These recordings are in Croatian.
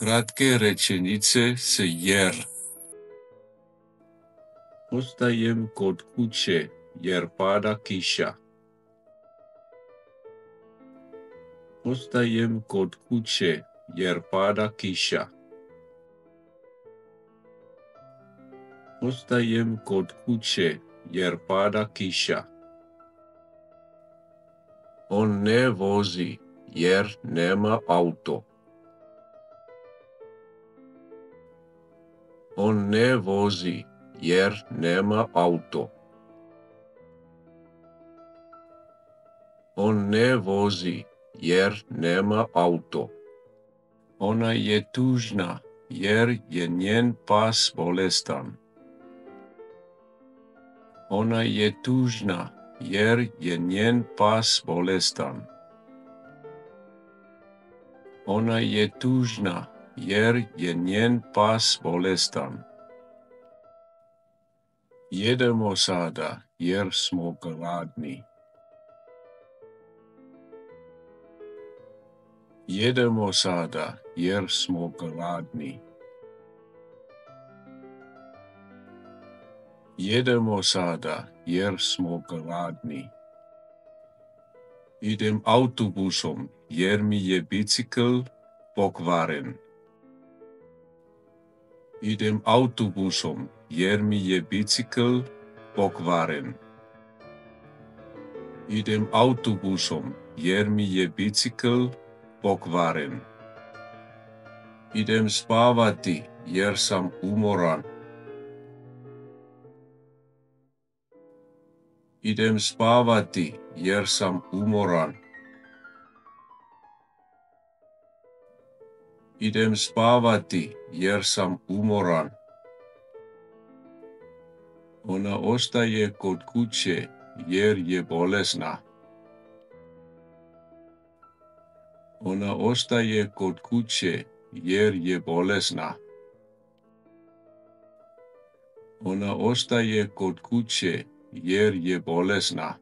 Kratke rečenice s jer. Ostajem kod kuće jer pada kiša. Ostajem kod kuće jer pada kiša. Ostajem kod kuće jer pada kiša. On ne vozi jer nema auto. On ne vozi jer nema auto. On ne vozi jer nema auto. Ona je tužna jer je njen pas bolestan. Ona je tužna jer je njen pas bolestan. Ona je tužna jer je njen pas bolestan. Jedemo sada jer smo gladni. Jedemo sada jer smo gladni. Jedemo sada jer smo gladni. Idem autobusom jer mi je bicikl pokvaren. Idem autobusom jer mi je bicikl pokvaren. Idem autobusom jer mi je bicikl pokvaren. Idem spavati jer sam umoran. Idem spavati jer sam umoran. Idem spavati jer sam umoran. Ona ostaje kod kuće jer je bolesna. Ona ostaje kod kuće jer je bolesna. Ona ostaje kod kuće jer je bolesna.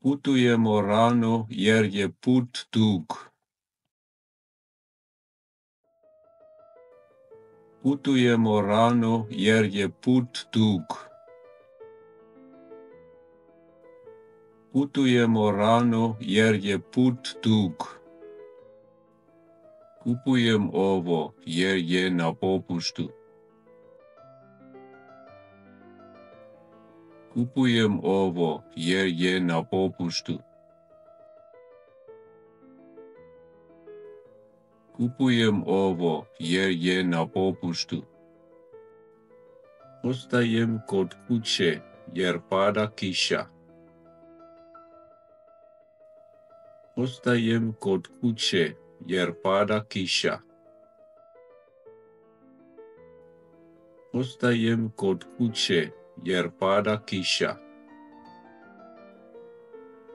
Putujemo rano jer je put dug. Putujemo rano jer je put dug. Putujemo rano jer je put dug. Kupujem ovo jer je na popuštu. Kupujem ovo jer je na popuštu. Kupujem ovo jer je na popuštu. Ostajem kod kuće jer pada kiša. Ostajem kod kuće jer pada kiša. Ostajem kod kuće jer pada kiša.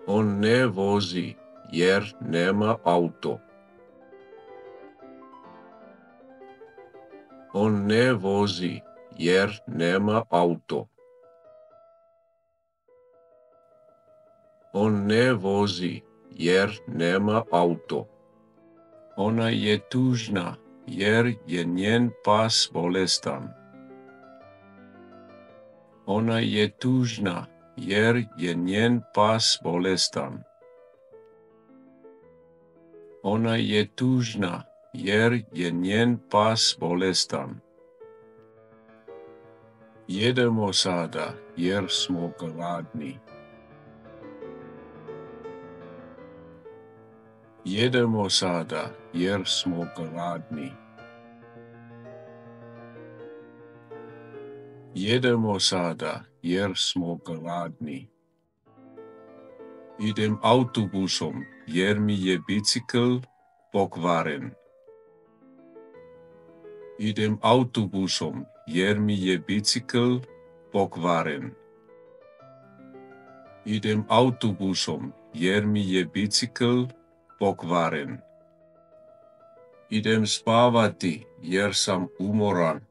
On ne vozi jer nema auto. On ne vozi jer nema auto. On ne vozi jer nema auto. Ona je tužna jer je njen pas bolestan. Ona je tužna jer je njen pas bolestan. Ona je tužna jer je njen pas bolestan. Jedemo sada jer smo gladni. Jedemo sada jer smo gladni. Jedemo sada jer smo gladni. Idem autobusom jer mi je bicikl pokvaren. Idem autobusom jer mi je bicikl pokvaren. Idem autobusom jer mi je bicikl pokvaren. Idem spavati jer sam umoran.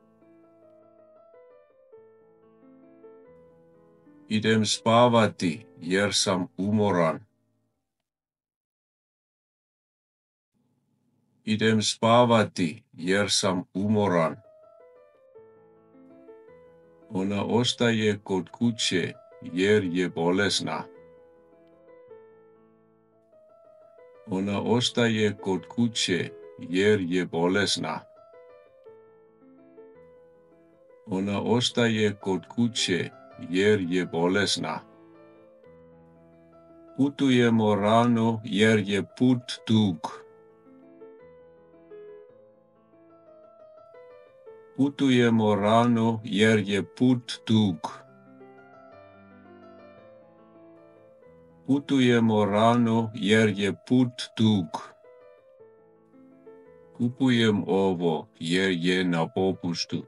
Idem spavati jer sam umoran. Idem spavati jer sam umoran. Ona ostaje kod kuće jer je bolesna. Ona ostaje kod kuće jer je bolesna. Ona ostaje kod kuće jer je bolesna. Putujemo rano jer je put dug. Putujemo rano jer je put dug. Putujemo rano jer je put dug. Kupujem ovo jer je na popuštu.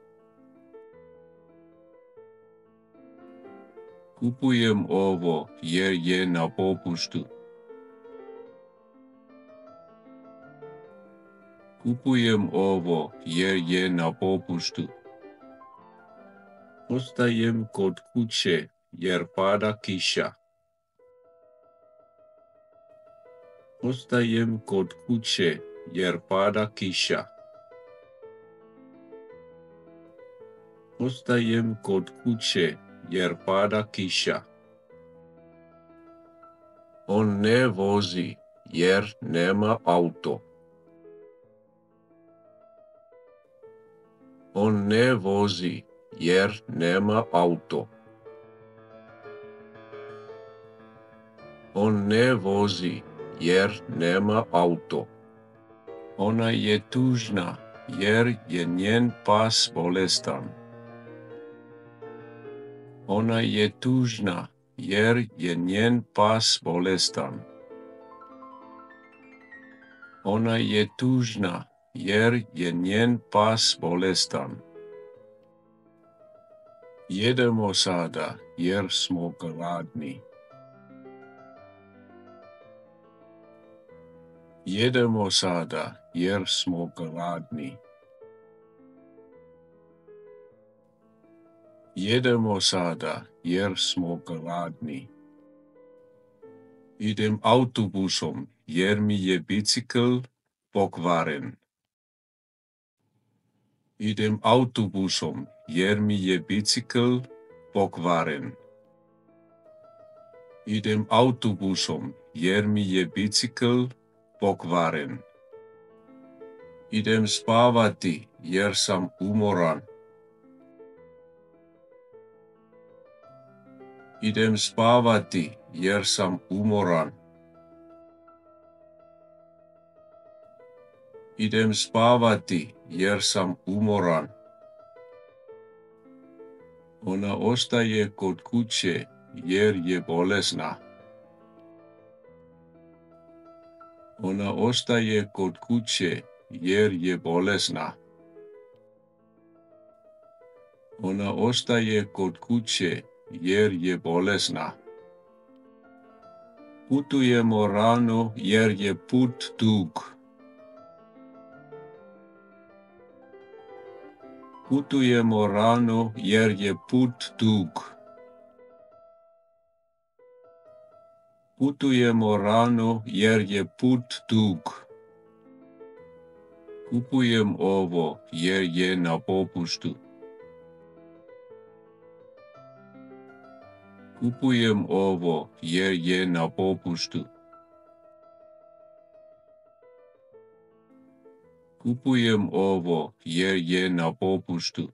Kupujem ovo jer je na popuštu. Kupujem ovo jer je na popuštu. Ostajem kod kuće jer pada kiša. Ostajem kod kuće jer pada kiša. Ostajem kod kuće jer pada kiša. On ne vozi jer nema auto. On ne vozi jer nema auto. On ne vozi jer nema auto. Ona je tužna jer je njen pas bolestan. Ona je tužna jer je njen pas bolestan. Ona je tužna jer je njen pas bolestan. Jedemo sada jer smo gladni. Jedemo sada jer smo gladni. Jedemo sada jer smo gladni. Idem autobusom jer mi je bicikl pokvaren. Idem autobusom jer mi je bicikl pokvaren. Idem autobusom jer mi je bicikl pokvaren. Idem spavati jer sam umoran. Idem spavati jer sam umoran. Idem spavati jer sam umoran. Ona ostaje kod kuće jer je bolesna. Ona ostaje kod kuće jer je bolesna. Ona ostaje kod kuće jer je bolesna. Putujemo rano jer je put dug. Putujemo rano jer je put dug. Putujemo rano jer je put dug. Kupujem ovo jer je na popuštu. Kupujem ovo jer je na popuštu. Kupujem ovo jer je na popuštu.